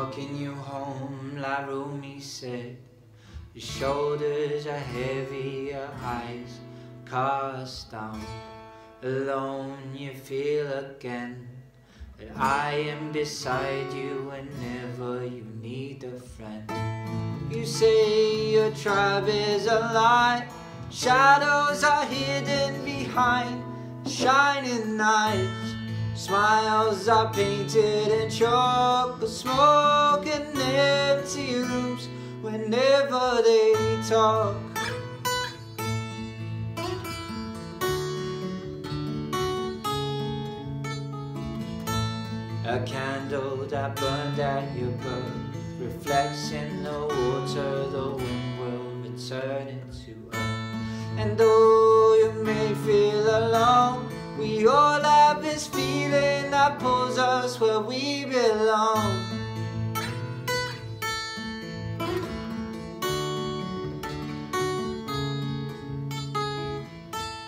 Walking you home, like Rumi said. Your shoulders are heavy, your eyes cast down. Alone you feel again that I am beside you whenever you need a friend. You say your tribe is a lie, shadows are hidden behind shining eyes. Smiles are painted in chalk, but smoke and empty rooms whenever they talk. A candle that burned at your birth reflects in the water, the wind will return into earth. And though you may feel alone, we all have this feeling where we belong.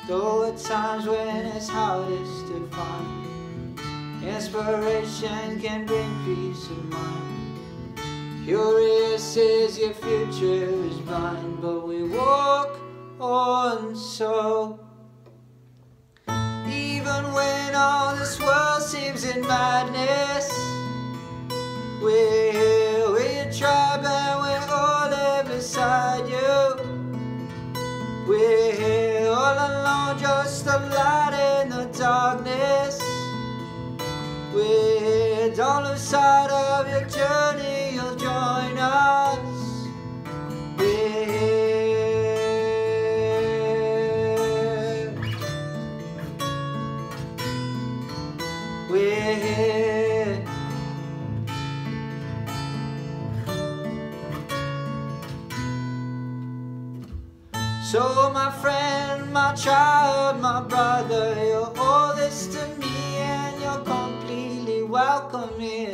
Though at times when it's hardest to find Inspiration can bring peace of mind Curious is your future is blind But we walk on so Even when all seems in madness We're here, we're your tribe and we're all there beside you. We're here all alone, just a light in the darkness. We're don't lose sight of your journey, So my friend, my child, my brother, you're all this to me and you're completely welcome here.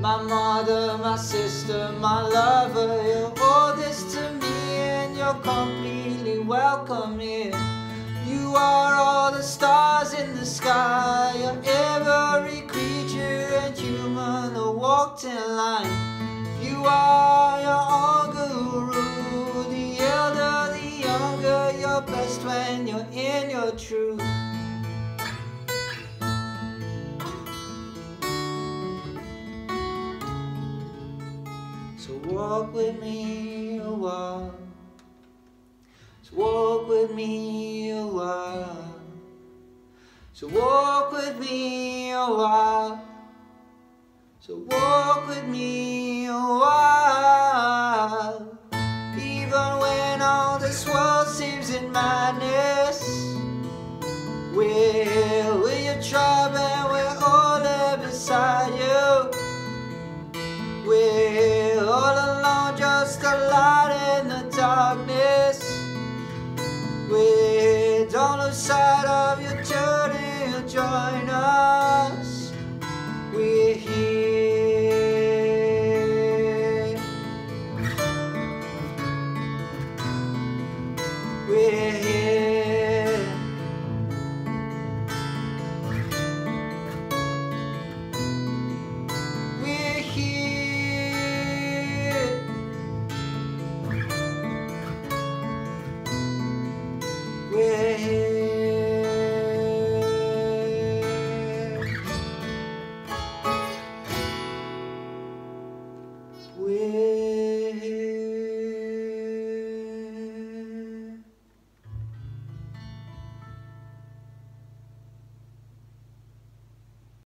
My mother, my sister, my lover, you're all this to me and you're completely welcome here. You are all the stars walked in line. You are your own guru, the elder, the younger, you're best when you're in your truth. So walk with me a while. So walk with me a while. So walk with me a while. So walk with me a while. Even when all this world seems in madness, we're here with your tribe and we're all there beside you. We're all alone, just a light in the darkness. Here, don't lose sight